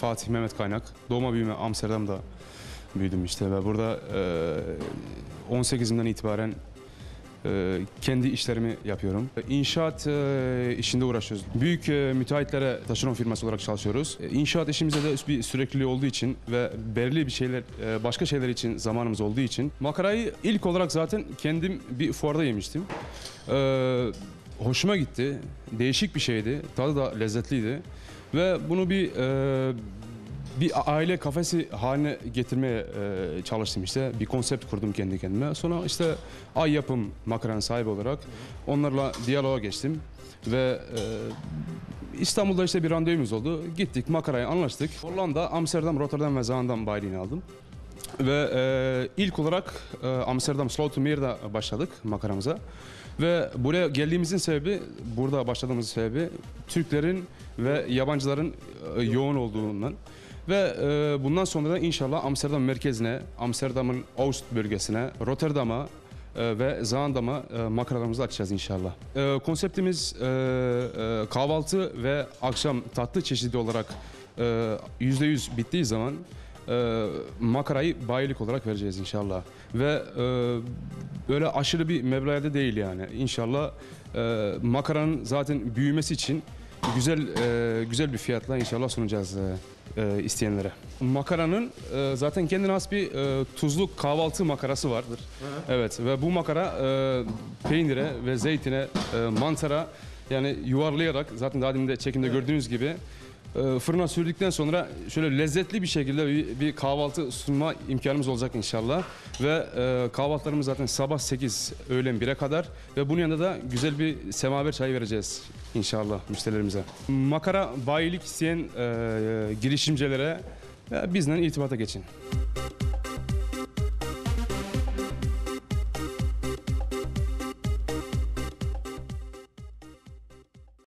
Fatih Mehmet Kaynak. Doğma büyüme Amsterdam'da büyüdüm işte ve burada e, 18'imden itibaren e, kendi işlerimi yapıyorum. İnşaat e, işinde uğraşıyoruz. Büyük e, müteahhitlere taşeron firması olarak çalışıyoruz. E, İnşaat işimizde de bir sürekliliği olduğu için ve belirli bir şeyler, e, başka şeyler için zamanımız olduğu için makarayı ilk olarak zaten kendim bir fuarda yemiştim. E, hoşuma gitti. Değişik bir şeydi. Tadı da lezzetliydi. Ve bunu bir e, bir aile kafesi haline getirmeye e, çalıştım işte. Bir konsept kurdum kendi kendime. Sonra işte Ay Yapım makaranın sahibi olarak onlarla diyaloğa geçtim. Ve e, İstanbul'da işte bir randevumuz oldu. Gittik makarayı anlaştık. Hollanda, Amsterdam, Rotterdam ve Zaandam bayiliğini aldım. Ve e, ilk olarak e, Amsterdam Slotermeer'da başladık makaramıza. Ve buraya geldiğimizin sebebi, burada başladığımızın sebebi Türklerin ve yabancıların e, yoğun olduğundan. Ve e, bundan sonra da inşallah Amsterdam merkezine, Amsterdam'ın Oost bölgesine, Rotterdam'a e, ve Zaandam'a e, makaralarımızı açacağız inşallah. E, konseptimiz e, e, kahvaltı ve akşam tatlı çeşidi olarak e, %100 bittiği zaman e, makarayı bayilik olarak vereceğiz inşallah. Ve e, böyle aşırı bir meblağda değil yani. İnşallah e, makaranın zaten büyümesi için güzel e, güzel bir fiyatla inşallah sunacağız e, e, isteyenlere. Makaranın e, zaten kendine has bir e, tuzlu kahvaltı makarası vardır. Evet ve bu makara e, peynire ve zeytine, e, mantara yani yuvarlayarak zaten daha demin de çekimde gördüğünüz gibi e, fırına sürdükten sonra şöyle lezzetli bir şekilde bir, bir kahvaltı sunma imkanımız olacak inşallah. Ve e, kahvaltılarımız zaten sabah 8, öğlen 1'e kadar ve bunun yanında da güzel bir semaver çayı vereceğiz inşallah müşterilerimize. Makara bayilik isteyen e, girişimcilere e, bizden irtibata geçin.